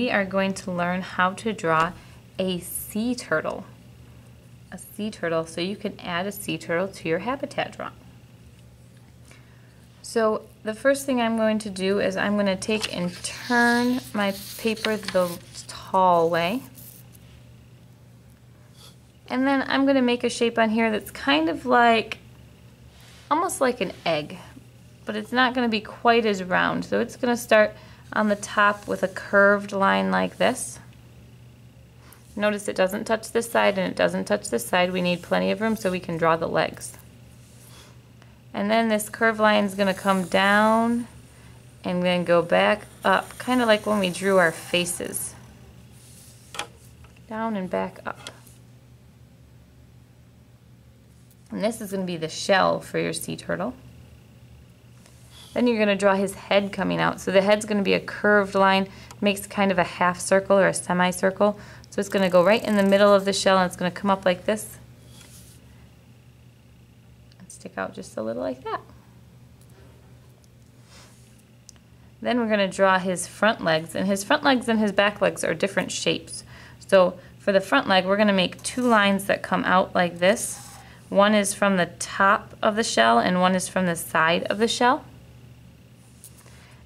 we are going to learn how to draw a sea turtle. A sea turtle, so you can add a sea turtle to your habitat drawing. So the first thing I'm going to do is I'm going to take and turn my paper the tall way. And then I'm going to make a shape on here that's kind of like, almost like an egg, but it's not going to be quite as round. So it's going to start on the top with a curved line like this. Notice it doesn't touch this side and it doesn't touch this side. We need plenty of room so we can draw the legs. And then this curved line is going to come down and then go back up, kind of like when we drew our faces. Down and back up. And this is going to be the shell for your sea turtle. Then you're going to draw his head coming out. So the head's going to be a curved line, makes kind of a half circle or a semicircle. So it's going to go right in the middle of the shell and it's going to come up like this. And stick out just a little like that. Then we're going to draw his front legs. And his front legs and his back legs are different shapes. So for the front leg, we're going to make two lines that come out like this. One is from the top of the shell and one is from the side of the shell.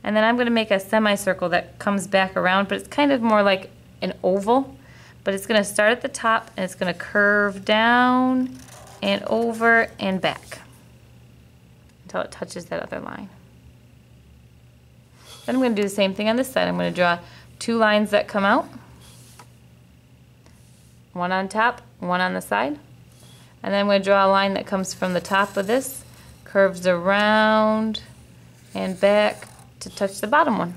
And then I'm going to make a semicircle that comes back around, but it's kind of more like an oval. But it's going to start at the top and it's going to curve down and over and back until it touches that other line. Then I'm going to do the same thing on this side. I'm going to draw two lines that come out. One on top, one on the side. And then I'm going to draw a line that comes from the top of this, curves around and back to touch the bottom one.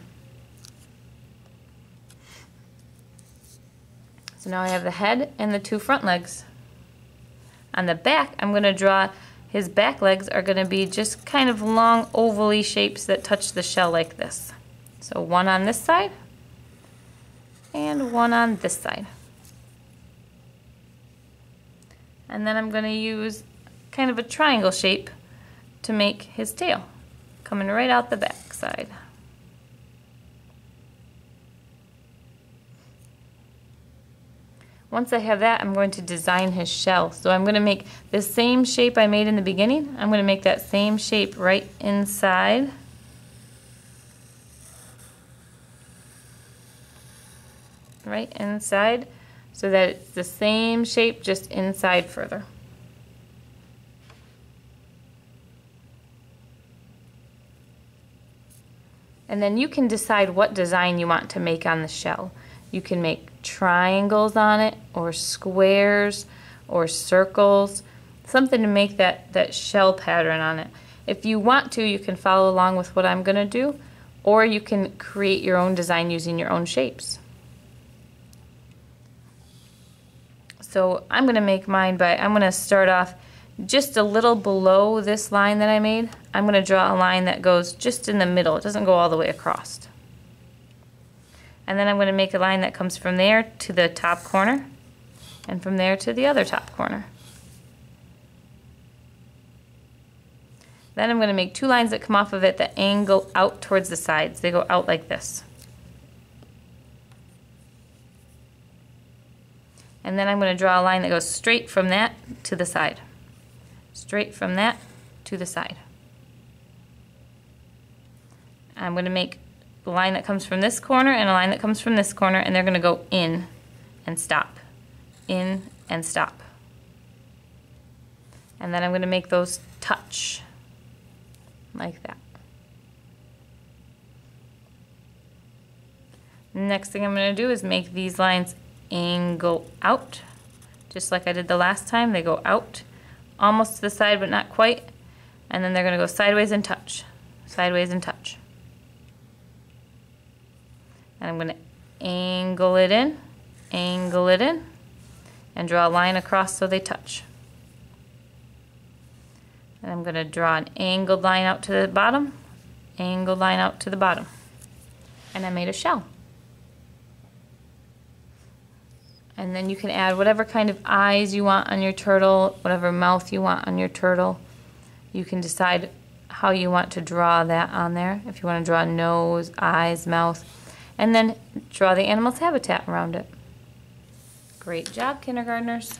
So now I have the head and the two front legs. On the back, I'm going to draw his back legs are going to be just kind of long ovally shapes that touch the shell like this. So one on this side and one on this side. And then I'm going to use kind of a triangle shape to make his tail, coming right out the back side. Once I have that, I'm going to design his shell. So I'm going to make the same shape I made in the beginning. I'm going to make that same shape right inside. Right inside so that it's the same shape just inside further. And then you can decide what design you want to make on the shell. You can make triangles on it or squares or circles, something to make that, that shell pattern on it. If you want to, you can follow along with what I'm going to do, or you can create your own design using your own shapes. So I'm going to make mine by, I'm going to start off just a little below this line that I made. I'm going to draw a line that goes just in the middle. It doesn't go all the way across. And then I'm going to make a line that comes from there to the top corner and from there to the other top corner. Then I'm going to make two lines that come off of it that angle out towards the sides. They go out like this. And then I'm going to draw a line that goes straight from that to the side. Straight from that to the side. I'm going to make a line that comes from this corner and a line that comes from this corner and they're going to go in and stop. In and stop. And then I'm going to make those touch like that. Next thing I'm going to do is make these lines angle out, just like I did the last time. They go out, almost to the side, but not quite. And then they're going to go sideways and touch, sideways and touch. And I'm going to angle it in, angle it in, and draw a line across so they touch. And I'm going to draw an angled line out to the bottom, angled line out to the bottom. And I made a shell. And then you can add whatever kind of eyes you want on your turtle, whatever mouth you want on your turtle. You can decide how you want to draw that on there. If you want to draw nose, eyes, mouth. And then draw the animal's habitat around it. Great job, kindergartners.